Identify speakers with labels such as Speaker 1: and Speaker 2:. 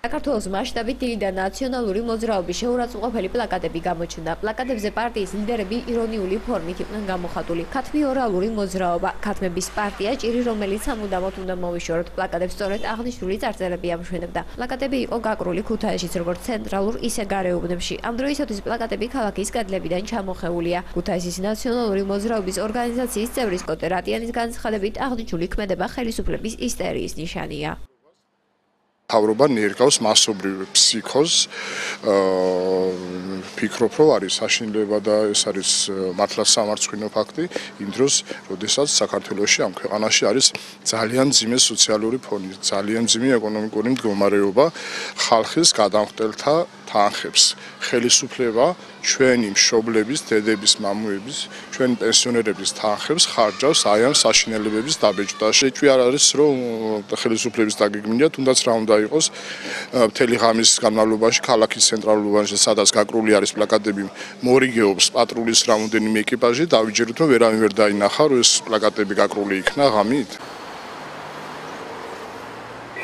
Speaker 1: საქართველოს მასშტაბით დიდი და ნაციონალური მოძრაობის შეურაცხმყოფელი პლაკატები გამოჩნდა. პლაკატებზე პარტიის ლიდერები ირონიული ფორმით იყვნენ გამოხატული. ქათმი ორალური მოძრაობა, ქათმების პარტია ჭირი, რომელიც სამუდამოდ უნდა მოვიშოროთ. პლაკატებს სწორედ აღნიშნული წარწერები ამშვენებდა. პლაკატები იყო გაკრული ქუთაისშიც როგორც ცენტრალურ, ისე გარეუბნებში. ამ დროისათვის პლაკატები ქალაქის კედლებიდან ჩამოხეულია. ქუთაისის ნაციონალური მოძრაობის ორგანიზაციის წევრის კოტე რატიანის განცხადებით აღნიშნული ქმედება ხელისუფლების ისტერიის ნიშანია.
Speaker 2: თავრობა ნერგავს მასობრივ ფსიქოზს. აა ფიქრობ რომ არის საშინლება და ეს არის მართლა სამარცხვინო ფაქტი. იმ დროს როდესაც საქართველოსში ამ ქვეყანაში არის ძალიან ძიმე სოციალური ფონი ძალიან ძიმე ეკონომიკური მდგომარეობა ხალხის გადამხდელთა თანხებს ხელისუფლება ჩვენი მშობლების, დედების, მამოების, ჩვენი პენსიონერების თანხებს ხარჯავს აი ამ საშინელებების დაბეჭდაში. ეჭვი არ არის რომ ხელისუფლების დაგეგმილია, თუნდაც რა უნდა იყოს მთელი ღამის განმავლობაში ქალაქის ცენტრალურ უბანში, სადაც გაკრული არის პლაკატები, მორიგეობს პატრულის რამოდენიმე ეკიპაჟი, დავიჯეროთ რომ ვერავინ ვერ დაინახა, რომ ეს პლაკატები გაკრული იქნა ღამით.